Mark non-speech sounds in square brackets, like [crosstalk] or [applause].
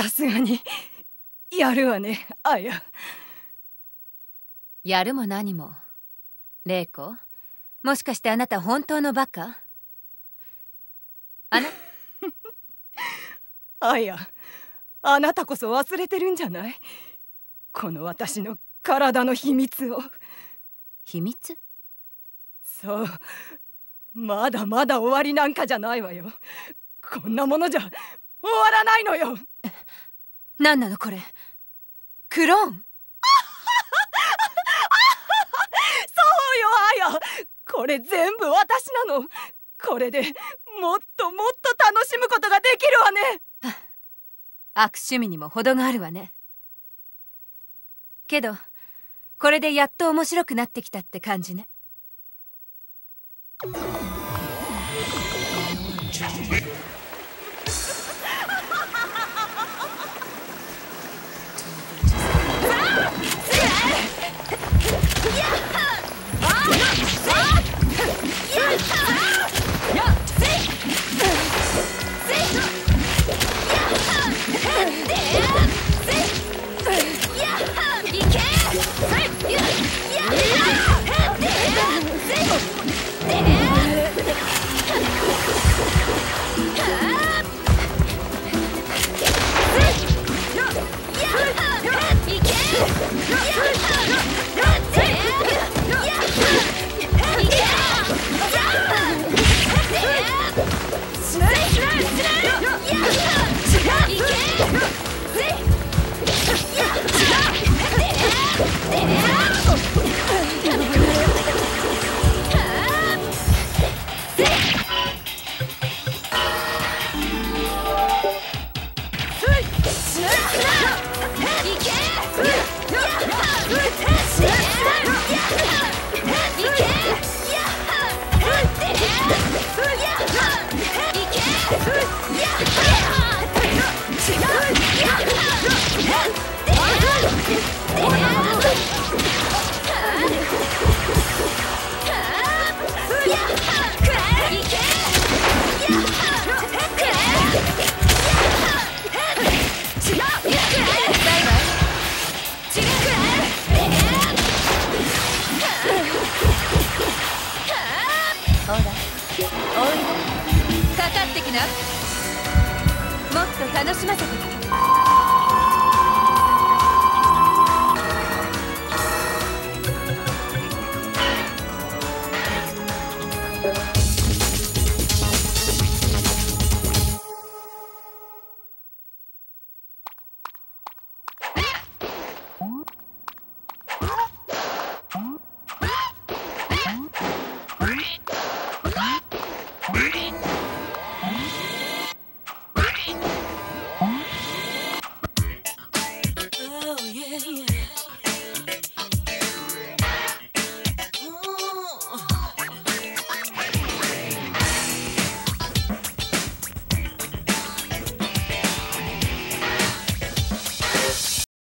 さすがに。やるわねあや。やるも何も。玲子もしかしてあなた本当のバカ？あな [laughs] あやあなたこそ忘れてるんじゃない？この私の体の秘密を。秘密？そう。まだまだ終わりなんかじゃないわよ。こんなものじゃ終わらないのよ何なのこれ。クローン。そうよあやこれ全部私なの。これでもっともっと楽しむことができるわね。悪趣味にも程があるわね。けどこれでやっと面白くなってきたって感じねほらおいで。かかってきな。もっと楽しませて。